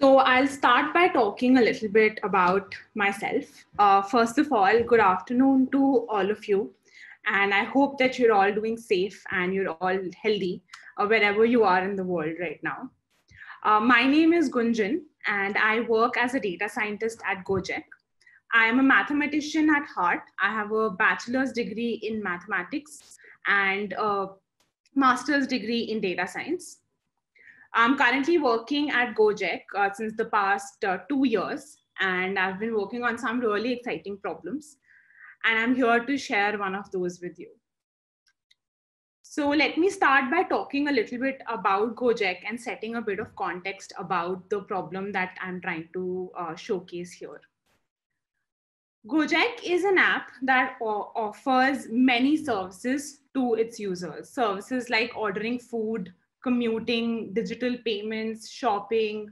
So I'll start by talking a little bit about myself. Uh, first of all, good afternoon to all of you. And I hope that you're all doing safe and you're all healthy uh, wherever you are in the world right now. Uh, my name is Gunjan and I work as a data scientist at Gojek. I am a mathematician at heart. I have a bachelor's degree in mathematics and a master's degree in data science. I'm currently working at Gojek uh, since the past uh, two years, and I've been working on some really exciting problems. And I'm here to share one of those with you. So let me start by talking a little bit about Gojek and setting a bit of context about the problem that I'm trying to uh, showcase here. Gojek is an app that offers many services to its users. Services like ordering food, commuting, digital payments, shopping,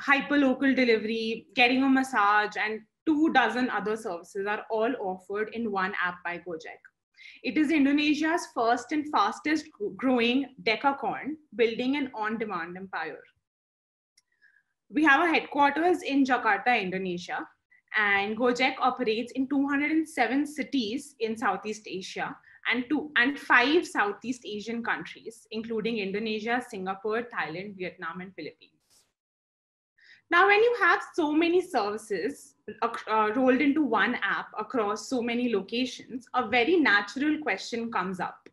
hyperlocal delivery, getting a massage, and two dozen other services are all offered in one app by Gojek. It is Indonesia's first and fastest growing decacorn, building an on-demand empire. We have a headquarters in Jakarta, Indonesia, and Gojek operates in 207 cities in Southeast Asia and two and five Southeast Asian countries, including Indonesia, Singapore, Thailand, Vietnam, and Philippines. Now, when you have so many services uh, rolled into one app across so many locations, a very natural question comes up.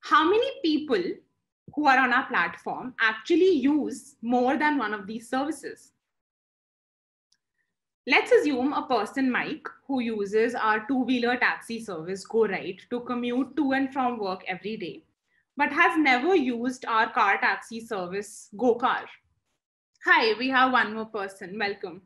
How many people who are on our platform actually use more than one of these services? Let's assume a person, Mike, who uses our two-wheeler taxi service, GoRide, to commute to and from work every day, but has never used our car taxi service, GoCar. Hi, we have one more person. Welcome.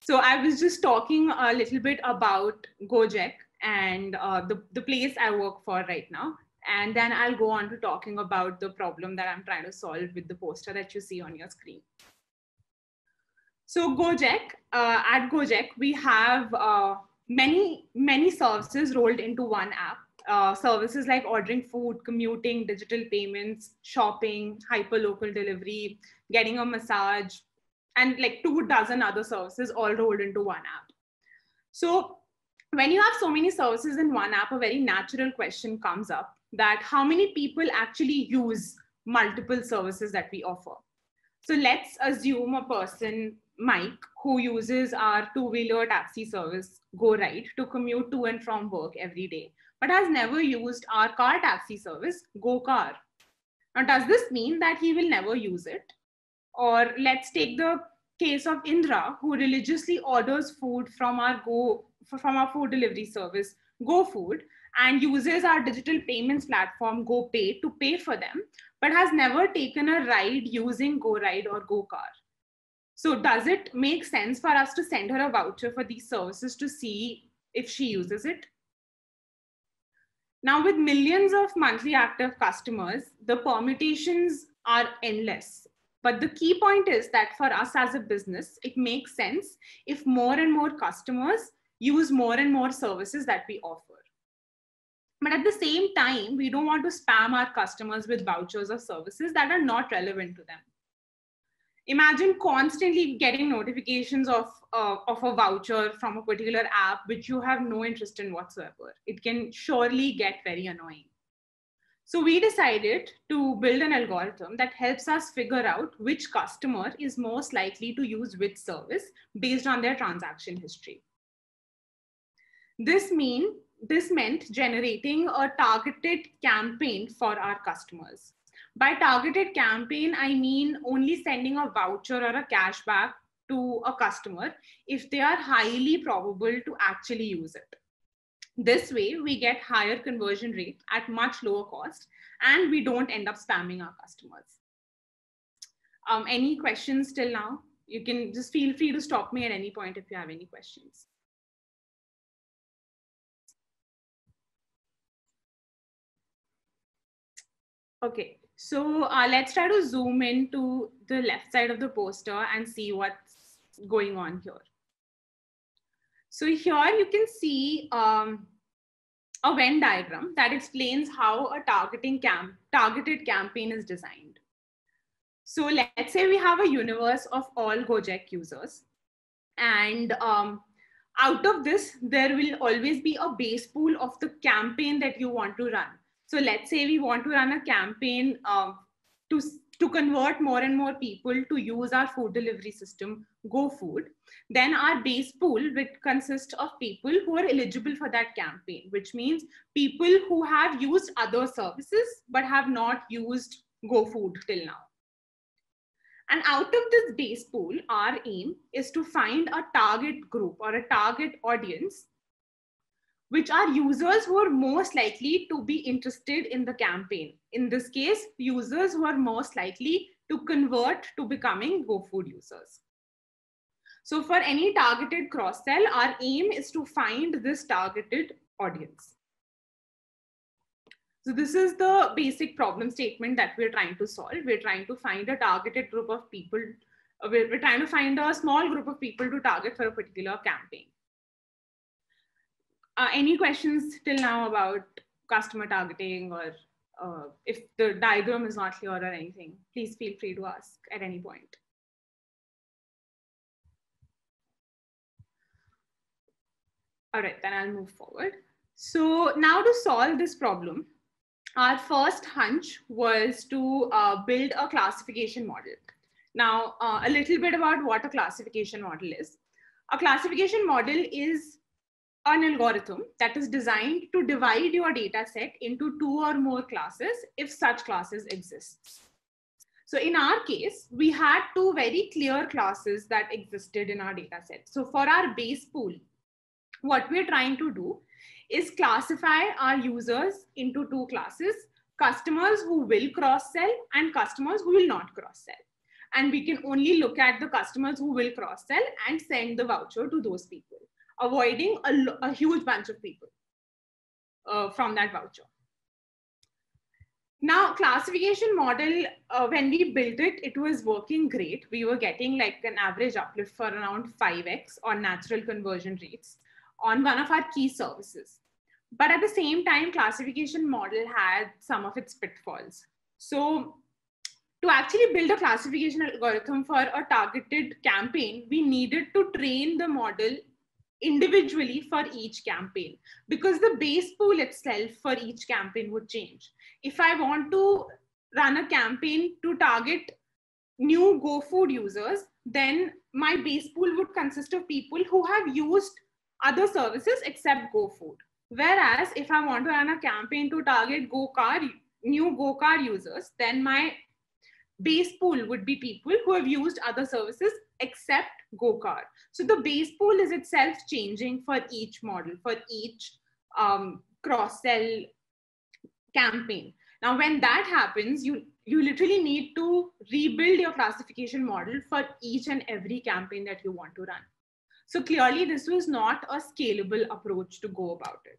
So I was just talking a little bit about Gojek and uh, the, the place I work for right now. And then I'll go on to talking about the problem that I'm trying to solve with the poster that you see on your screen. So Gojek, uh, at Gojek, we have uh, many, many services rolled into one app. Uh, services like ordering food, commuting, digital payments, shopping, hyper-local delivery, getting a massage, and like two dozen other services all rolled into one app. So when you have so many services in one app, a very natural question comes up that how many people actually use multiple services that we offer? So let's assume a person Mike, who uses our two wheeler taxi service, GoRide, to commute to and from work every day, but has never used our car taxi service, GoCar. Now, does this mean that he will never use it? Or let's take the case of Indra, who religiously orders food from our Go from our food delivery service, GoFood, and uses our digital payments platform, GoPay, to pay for them, but has never taken a ride using GoRide or GoCar. So does it make sense for us to send her a voucher for these services to see if she uses it? Now with millions of monthly active customers, the permutations are endless. But the key point is that for us as a business, it makes sense if more and more customers use more and more services that we offer. But at the same time, we don't want to spam our customers with vouchers or services that are not relevant to them imagine constantly getting notifications of uh, of a voucher from a particular app which you have no interest in whatsoever. It can surely get very annoying. So we decided to build an algorithm that helps us figure out which customer is most likely to use which service based on their transaction history. This mean this meant generating a targeted campaign for our customers by targeted campaign, I mean only sending a voucher or a cashback to a customer if they are highly probable to actually use it. This way, we get higher conversion rate at much lower cost, and we don't end up spamming our customers. Um, any questions till now? You can just feel free to stop me at any point if you have any questions. Okay, so uh, let's try to zoom into the left side of the poster and see what's going on here. So here you can see um, a Venn diagram that explains how a targeting camp targeted campaign is designed. So let's say we have a universe of all Gojek users. And um, out of this, there will always be a base pool of the campaign that you want to run. So let's say we want to run a campaign uh, to, to convert more and more people to use our food delivery system, GoFood. Then our base pool would consist of people who are eligible for that campaign, which means people who have used other services but have not used GoFood till now. And out of this base pool, our aim is to find a target group or a target audience, which are users who are most likely to be interested in the campaign. In this case, users who are most likely to convert to becoming GoFood users. So for any targeted cross sell, our aim is to find this targeted audience. So this is the basic problem statement that we're trying to solve. We're trying to find a targeted group of people. Uh, we're, we're trying to find a small group of people to target for a particular campaign. Uh, any questions till now about customer targeting or uh, if the diagram is not clear or anything, please feel free to ask at any point. All right, then I'll move forward. So now to solve this problem, our first hunch was to uh, build a classification model. Now, uh, a little bit about what a classification model is. A classification model is an algorithm that is designed to divide your data set into two or more classes if such classes exist. So in our case, we had two very clear classes that existed in our data set. So for our base pool, what we're trying to do is classify our users into two classes, customers who will cross sell and customers who will not cross sell. And we can only look at the customers who will cross sell and send the voucher to those people, avoiding a, a huge bunch of people uh, from that voucher. Now, classification model, uh, when we built it, it was working great. We were getting like an average uplift for around 5x on natural conversion rates on one of our key services. But at the same time, classification model had some of its pitfalls. So to actually build a classification algorithm for a targeted campaign, we needed to train the model individually for each campaign because the base pool itself for each campaign would change. If I want to run a campaign to target new GoFood users, then my base pool would consist of people who have used other services except GoFood. Whereas if I want to run a campaign to target GoCar, new GoCar users, then my base pool would be people who have used other services except GoCar. So the base pool is itself changing for each model, for each um, cross-sell campaign. Now, when that happens, you, you literally need to rebuild your classification model for each and every campaign that you want to run. So clearly this was not a scalable approach to go about it.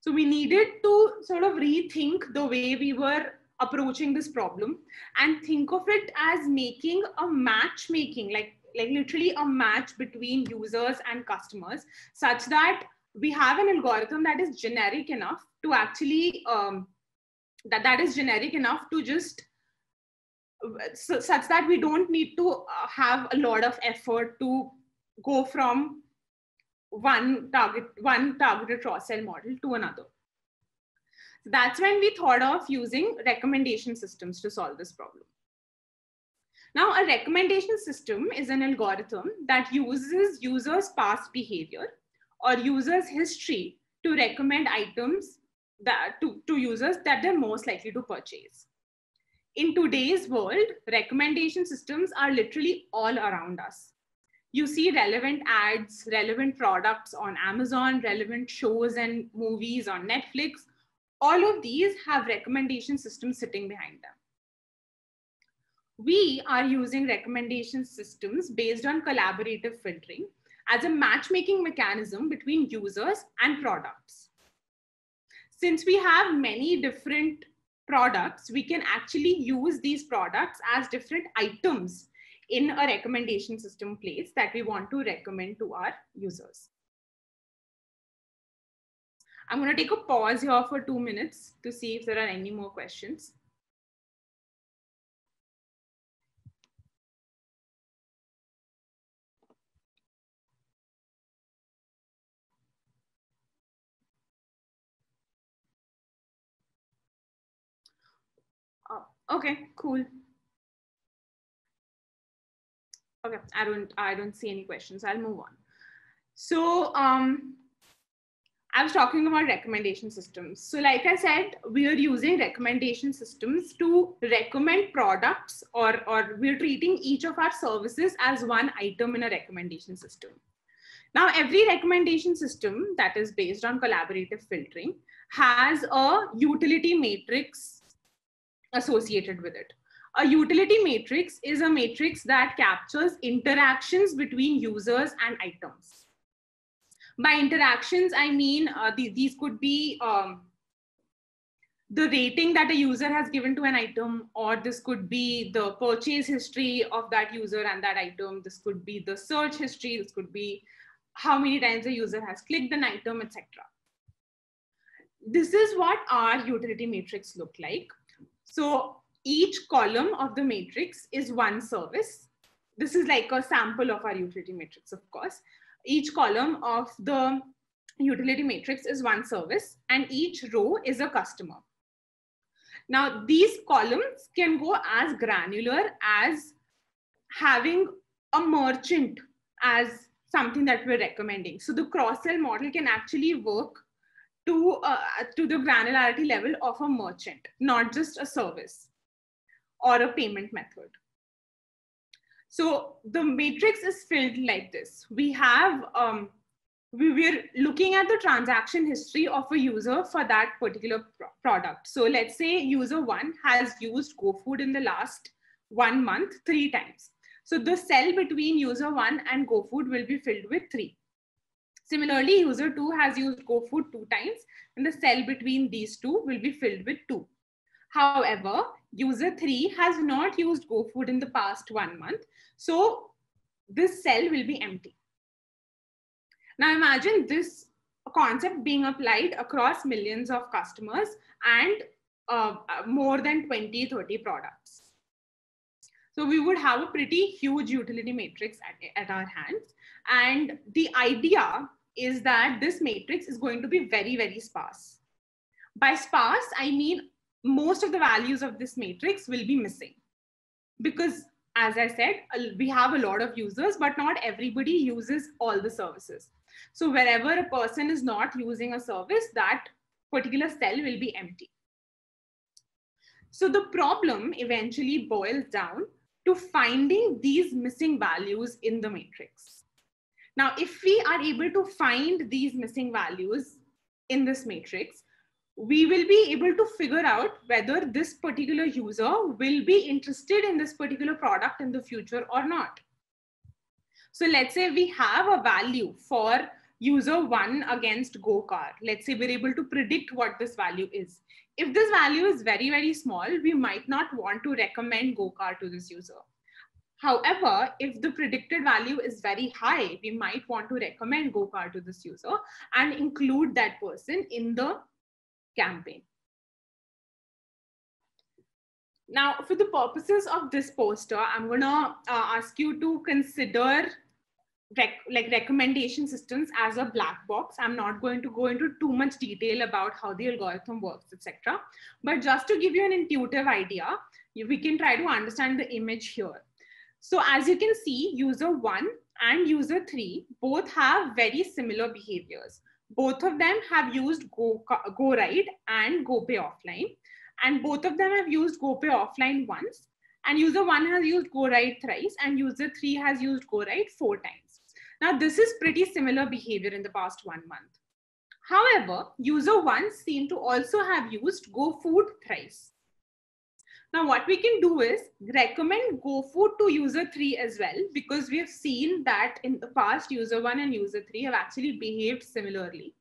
So we needed to sort of rethink the way we were approaching this problem and think of it as making a matchmaking, like, like literally a match between users and customers such that we have an algorithm that is generic enough to actually, um, that, that is generic enough to just so, such that we don't need to uh, have a lot of effort to go from one target one targeted cross sell model to another that's when we thought of using recommendation systems to solve this problem now a recommendation system is an algorithm that uses users past behavior or users history to recommend items that to, to users that they're most likely to purchase in today's world, recommendation systems are literally all around us. You see relevant ads, relevant products on Amazon, relevant shows and movies on Netflix. All of these have recommendation systems sitting behind them. We are using recommendation systems based on collaborative filtering as a matchmaking mechanism between users and products. Since we have many different products, we can actually use these products as different items in a recommendation system place that we want to recommend to our users. I'm going to take a pause here for two minutes to see if there are any more questions. Oh, okay, cool. Okay, I don't, I don't see any questions. I'll move on. So, um, I was talking about recommendation systems. So like I said, we are using recommendation systems to recommend products or, or we're treating each of our services as one item in a recommendation system. Now, every recommendation system that is based on collaborative filtering has a utility matrix associated with it. A utility matrix is a matrix that captures interactions between users and items. By interactions, I mean uh, the, these could be um, the rating that a user has given to an item, or this could be the purchase history of that user and that item. This could be the search history. This could be how many times a user has clicked an item, etc. This is what our utility matrix look like. So each column of the matrix is one service. This is like a sample of our utility matrix, of course. Each column of the utility matrix is one service and each row is a customer. Now, these columns can go as granular as having a merchant as something that we're recommending. So the cross-sell model can actually work to, uh, to the granularity level of a merchant, not just a service or a payment method. So the matrix is filled like this. We have, um, we were looking at the transaction history of a user for that particular pro product. So let's say user one has used GoFood in the last one month three times. So the cell between user one and GoFood will be filled with three. Similarly, user two has used GoFood two times and the cell between these two will be filled with two. However, user three has not used GoFood in the past one month. So this cell will be empty. Now imagine this concept being applied across millions of customers and uh, more than 20, 30 products. So we would have a pretty huge utility matrix at, at our hands. And the idea is that this matrix is going to be very, very sparse. By sparse, I mean most of the values of this matrix will be missing. Because as I said, we have a lot of users, but not everybody uses all the services. So wherever a person is not using a service, that particular cell will be empty. So the problem eventually boils down to finding these missing values in the matrix. Now, if we are able to find these missing values in this matrix, we will be able to figure out whether this particular user will be interested in this particular product in the future or not. So let's say we have a value for user one against GoCar. Let's say we're able to predict what this value is. If this value is very, very small, we might not want to recommend GoCar to this user. However, if the predicted value is very high, we might want to recommend GoCar to this user and include that person in the campaign. Now, for the purposes of this poster, I'm gonna uh, ask you to consider rec like recommendation systems as a black box. I'm not going to go into too much detail about how the algorithm works, etc. But just to give you an intuitive idea, we can try to understand the image here. So as you can see, user one and user three both have very similar behaviors. Both of them have used Go, Go Ride and Go Pay Offline. And both of them have used Go Pay Offline once. And user one has used Go Ride thrice and user three has used Go Ride four times. Now this is pretty similar behavior in the past one month. However, user one seemed to also have used Go Food thrice. Now what we can do is recommend GoFood to user three as well, because we have seen that in the past user one and user three have actually behaved similarly.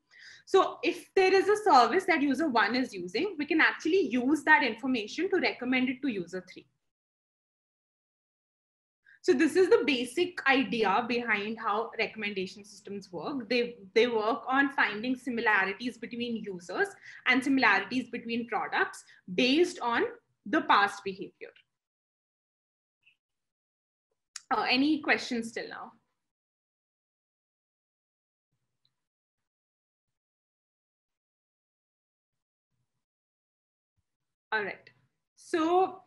So if there is a service that user one is using, we can actually use that information to recommend it to user three. So this is the basic idea behind how recommendation systems work. They, they work on finding similarities between users and similarities between products based on the past behavior. Uh, any questions till now? All right. So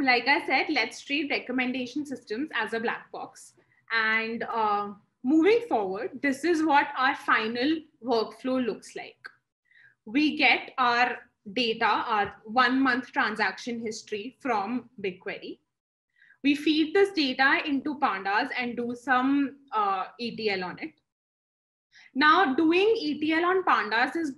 like I said, let's treat recommendation systems as a black box. And uh, moving forward, this is what our final workflow looks like. We get our data, our one month transaction history from BigQuery. We feed this data into pandas and do some uh, ETL on it. Now, doing ETL on pandas is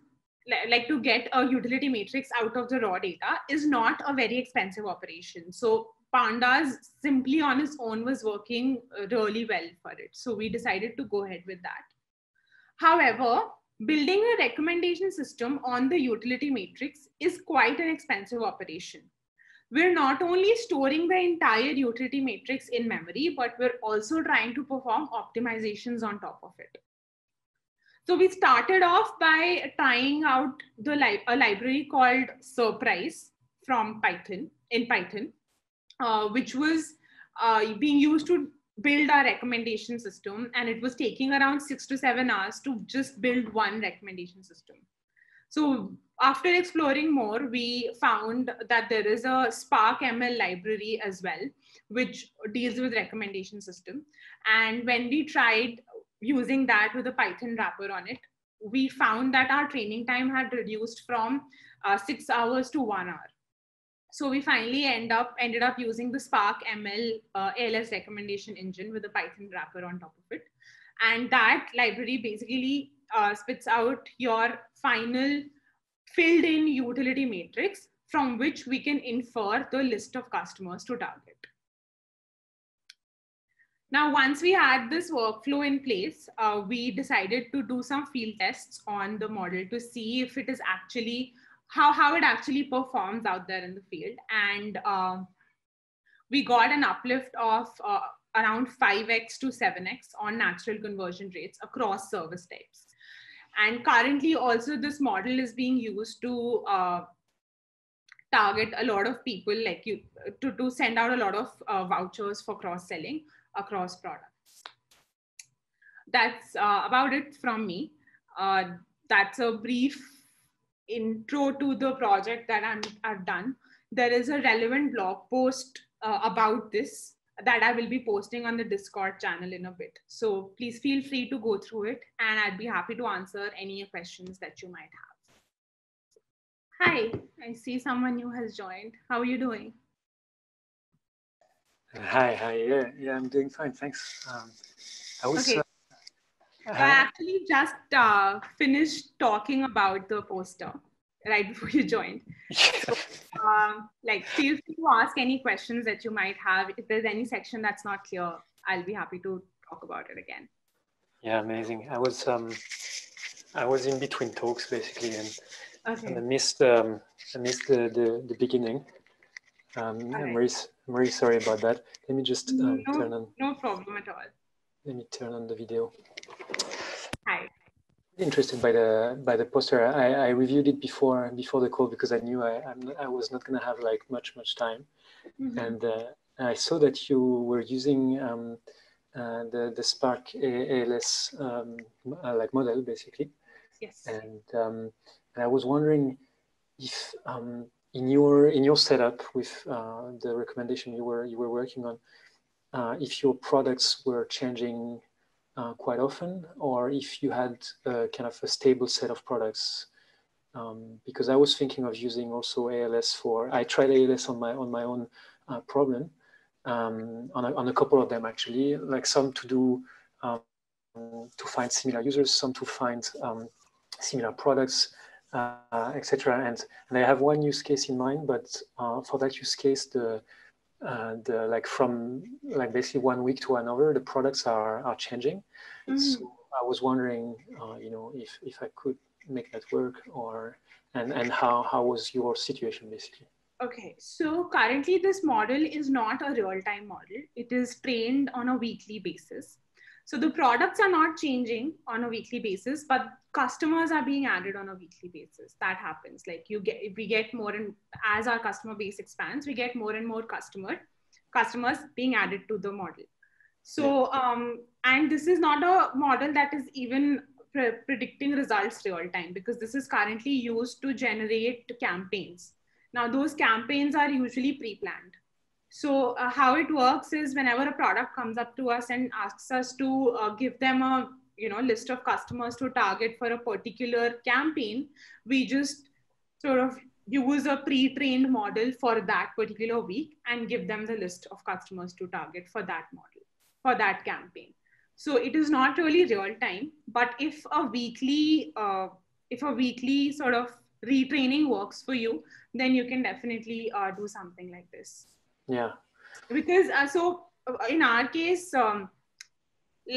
like to get a utility matrix out of the raw data is not a very expensive operation. So pandas simply on its own was working really well for it. So we decided to go ahead with that. However, building a recommendation system on the utility matrix is quite an expensive operation. We're not only storing the entire utility matrix in memory, but we're also trying to perform optimizations on top of it. So we started off by trying out the li a library called Surprise from Python in Python, uh, which was uh, being used to build our recommendation system. And it was taking around six to seven hours to just build one recommendation system. So after exploring more, we found that there is a Spark ML library as well, which deals with recommendation system. And when we tried using that with a Python wrapper on it, we found that our training time had reduced from uh, six hours to one hour. So we finally end up ended up using the Spark ML uh, ALS recommendation engine with a Python wrapper on top of it, and that library basically uh, spits out your final filled in utility matrix from which we can infer the list of customers to target. Now, once we had this workflow in place, uh, we decided to do some field tests on the model to see if it is actually, how, how it actually performs out there in the field. And uh, we got an uplift of uh, around 5x to 7x on natural conversion rates across service types. And currently also this model is being used to uh, target a lot of people like you to, to send out a lot of uh, vouchers for cross selling across products. That's uh, about it from me. Uh, that's a brief intro to the project that I'm, I've done. There is a relevant blog post uh, about this that I will be posting on the Discord channel in a bit. So please feel free to go through it and I'd be happy to answer any questions that you might have. Hi, I see someone new has joined. How are you doing? Hi, hi. Yeah, yeah, I'm doing fine. Thanks. Um, I was. Okay. Uh, I actually just uh, finished talking about the poster right before you joined. so, um, like, feel free to ask any questions that you might have. If there's any section that's not clear, I'll be happy to talk about it again. Yeah, amazing. I was um, I was in between talks basically, and, okay. and I missed um, I missed the the, the beginning. Um, right. I'm, really, I'm really sorry about that. Let me just um, no, turn on. No problem at all. Let me turn on the video. Hi. Interested by the by the poster. I, I reviewed it before before the call because I knew I I'm, i was not gonna have like much much time, mm-hmm. and uh, I saw that you were using um, uh, the the Spark ALS um, uh, like model basically. Yes. And um, and I was wondering if um, in your in your setup with uh, the recommendation you were you were working on, uh, if your products were changing uh, quite often, or if you had kind of a stable set of products. Um, because I was thinking of using also ALS for. I tried ALS on my on my own uh, problem, um, on a, on a couple of them actually. Like some to do um, to find similar users, some to find um, similar products uh, etc. And, and I have one use case in mind, but uh, for that use case, the uh, like from like basically one week to another, the products are are changing. Mm. So I was wondering, uh, you know, if if I could make that work, or and and how how was your situation basically? Okay, so currently this model is not a real time model. It is trained on a weekly basis. So the products are not changing on a weekly basis, but customers are being added on a weekly basis. That happens. Like you get, we get more and as our customer base expands, we get more and more customer customers being added to the model. So, um, and this is not a model that is even pre- predicting results real time because this is currently used to generate campaigns. Now, those campaigns are usually pre-planned So uh, how it works is whenever a product comes up to us and asks us to uh, give them a you know list of customers to target for a particular campaign, we just sort of use a pre-trained model for that particular week and give them the list of customers to target for that model for that campaign. So it is not really real time, but if a weekly uh, if a weekly sort of retraining works for you, then you can definitely uh, do something like this. Yeah. Because uh, so uh, in our case, um,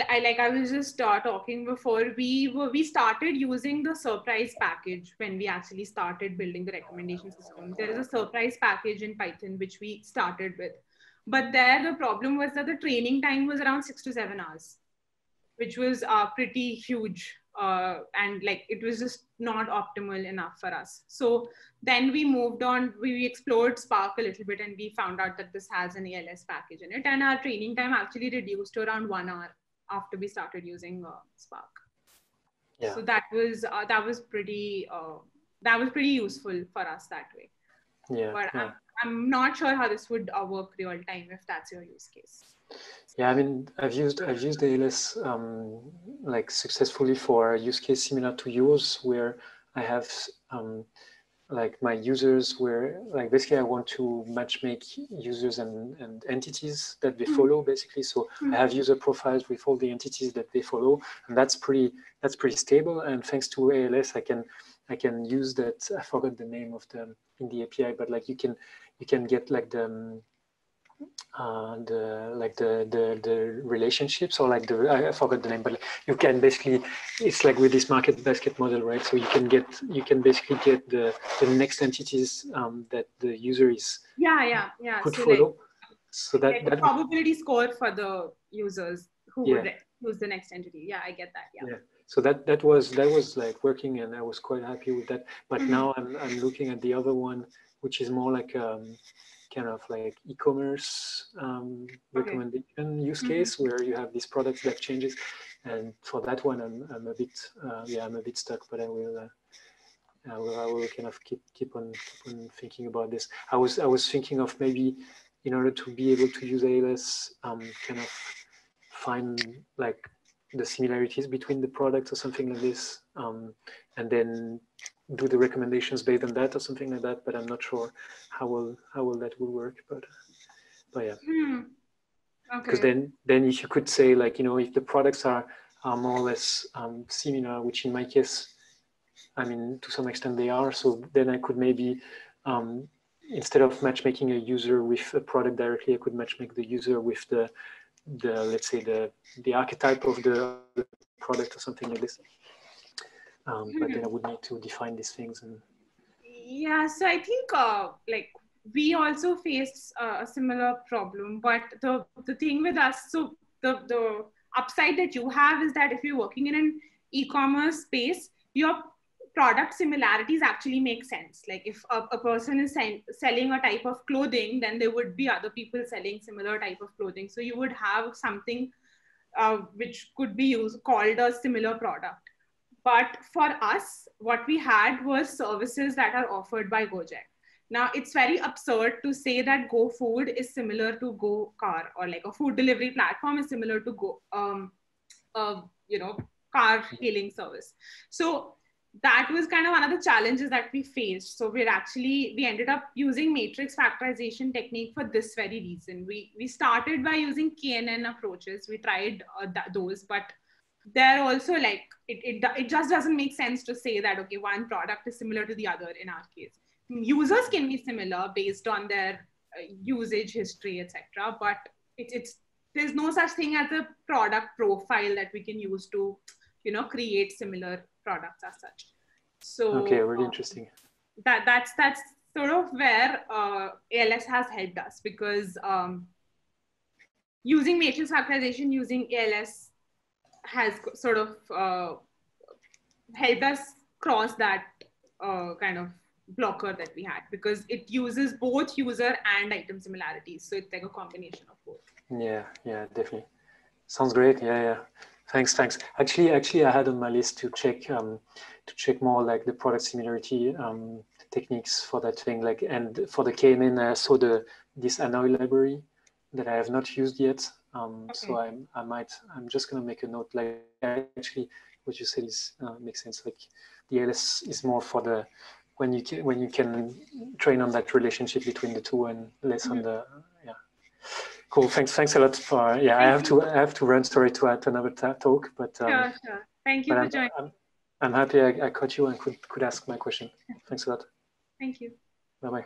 I, like I was just uh, talking before, we were, we started using the surprise package when we actually started building the recommendation system. There is a surprise package in Python which we started with, but there the problem was that the training time was around six to seven hours, which was uh, pretty huge uh, and like it was just not optimal enough for us. So then we moved on, we explored Spark a little bit and we found out that this has an ALS package in it. And our training time actually reduced to around one hour after we started using uh, Spark. Yeah. So that was, uh, that was pretty, uh, that was pretty useful for us that way. Yeah. But yeah. I'm, I'm not sure how this would uh, work real time if that's your use case. Yeah, I mean, I've used I've used ALS um, like successfully for a use case similar to yours, where I have um, like my users where like basically I want to match make users and, and entities that they mm-hmm. follow basically. So mm-hmm. I have user profiles with all the entities that they follow, and that's pretty that's pretty stable. And thanks to ALS, I can I can use that. I forgot the name of the in the API, but like you can you can get like the um, uh, the like the, the the relationships or like the I forgot the name, but you can basically it's like with this market basket model, right? So you can get you can basically get the the next entities um, that the user is yeah yeah yeah could so follow. Like, so that, that probability score for the users who yeah. would choose the next entity. Yeah, I get that. Yeah. yeah. So that that was that was like working, and I was quite happy with that. But mm-hmm. now I'm I'm looking at the other one, which is more like um, kind of like e-commerce um, recommendation okay. use mm-hmm. case mm-hmm. where you have these products that changes. And for that one, I'm, I'm a bit, uh, yeah, I'm a bit stuck, but I will, uh, I will, I will kind of keep, keep on, keep on thinking about this. I was, I was thinking of maybe in order to be able to use ALS, um, kind of find like the similarities between the products or something like this. Um, and then do the recommendations based on that or something like that. But I'm not sure how will how will that will work. But but yeah. Because okay. then then if you could say like you know if the products are are more or less um, similar, which in my case, I mean to some extent they are. So then I could maybe um, instead of matchmaking a user with a product directly, I could matchmake the user with the the let's say the the archetype of the product or something like this um, but then I would need to define these things and yeah so I think uh, like we also face uh, a similar problem but the the thing with us so the the upside that you have is that if you're working in an e-commerce space your product similarities actually make sense. Like if a, a person is selling a type of clothing then there would be other people selling similar type of clothing. So you would have something uh, which could be used called a similar product but for us, what we had was services that are offered by Gojek. Now, it's very absurd to say that Go Food is similar to Go Car or like a food delivery platform is similar to Go, um, uh, you know, car hailing service. So that was kind of one of the challenges that we faced. So we're actually, we ended up using matrix factorization technique for this very reason. We, we started by using KNN approaches. We tried uh, th- those, but they're also like it, it, it just doesn't make sense to say that okay one product is similar to the other in our case. Users can be similar based on their uh, usage history etc but it, it's there's no such thing as a product profile that we can use to you know create similar products as such. So okay really um, interesting. that that's that's sort of where uh, als has helped us because um, using matrix factorization using als has sort of uh, helped us cross that uh, kind of blocker that we had because it uses both user and item similarities. So it's like a combination of both. Yeah, yeah, definitely. Sounds great. Yeah, yeah. Thanks, thanks. Actually, actually, I had on my list to check um, to check more like the product similarity um, techniques for that thing. Like, and for the KNN, I saw the this Annoy library that I have not used yet. Um, okay. So I'm, I might, I'm just going to make a note. Like actually, what you said is uh, makes sense. Like the ALS is more for the when you can when you can train on that relationship between the two and less mm-hmm. on the yeah. Cool. Thanks. Thanks a lot for yeah. Thank I have you. to I have to run. Sorry to add another talk, but um, sure, sure. Thank you for I'm, joining. I'm, I'm happy I, I caught you and could could ask my question. Thanks a lot. Thank you. Bye bye.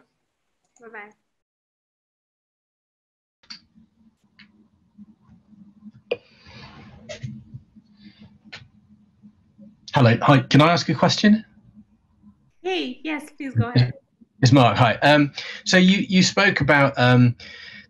Bye bye. Hello. Hi. Can I ask a question? Hey. Yes. Please go ahead. It's Mark. Hi. Um, so you you spoke about um,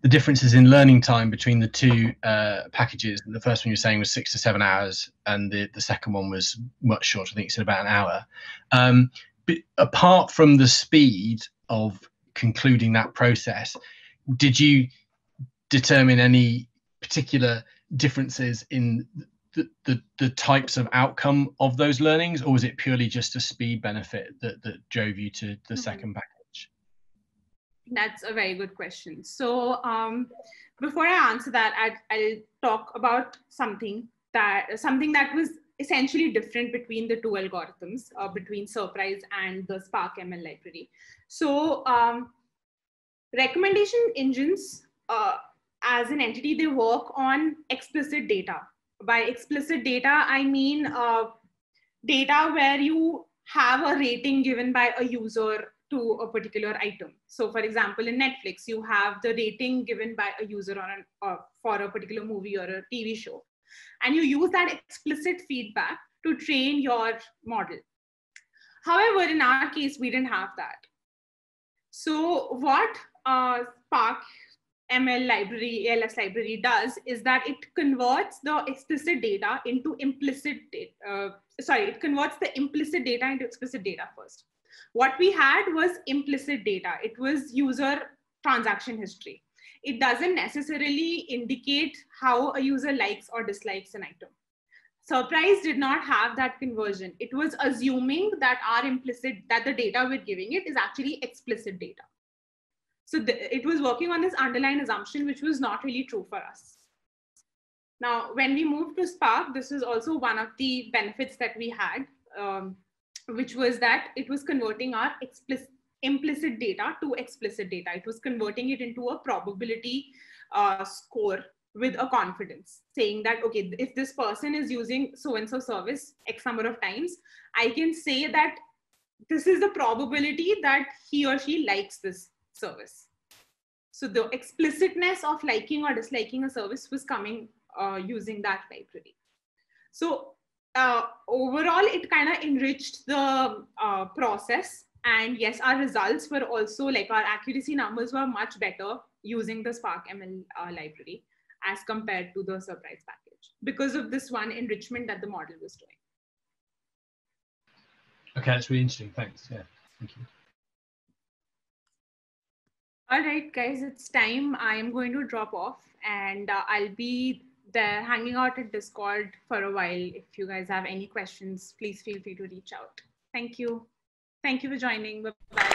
the differences in learning time between the two uh, packages. The first one you were saying was six to seven hours, and the, the second one was much shorter. I think said about an hour. Um, but apart from the speed of concluding that process, did you determine any particular differences in the, the, the types of outcome of those learnings, or was it purely just a speed benefit that, that drove you to the mm-hmm. second package? That's a very good question. So um, before I answer that, i I'll talk about something that something that was essentially different between the two algorithms, uh, between Surprise and the Spark ML library. So um, recommendation engines uh, as an entity, they work on explicit data by explicit data, I mean uh, data where you have a rating given by a user to a particular item. So for example, in Netflix, you have the rating given by a user on an, uh, for a particular movie or a TV show. And you use that explicit feedback to train your model. However, in our case, we didn't have that. So what uh, Spark ML library, ALS library does is that it converts the explicit data into implicit data. Uh, sorry, it converts the implicit data into explicit data first. What we had was implicit data. It was user transaction history. It doesn't necessarily indicate how a user likes or dislikes an item. Surprise did not have that conversion. It was assuming that our implicit, that the data we're giving it is actually explicit data. So it was working on this underlying assumption, which was not really true for us. Now, when we moved to Spark, this is also one of the benefits that we had, um, which was that it was converting our explicit, implicit data to explicit data. It was converting it into a probability uh, score with a confidence, saying that, okay, if this person is using so-and-so service X number of times, I can say that this is the probability that he or she likes this service. So the explicitness of liking or disliking a service was coming uh, using that library. So uh, overall, it kind of enriched the uh, process. And yes, our results were also like our accuracy numbers were much better using the Spark ML uh, library as compared to the surprise package because of this one enrichment that the model was doing. Okay, that's really interesting. Thanks. Yeah, thank you. All right, guys, it's time. I am going to drop off and uh, I'll be there hanging out at Discord for a while. If you guys have any questions, please feel free to reach out. Thank you. Thank you for joining. Bye bye.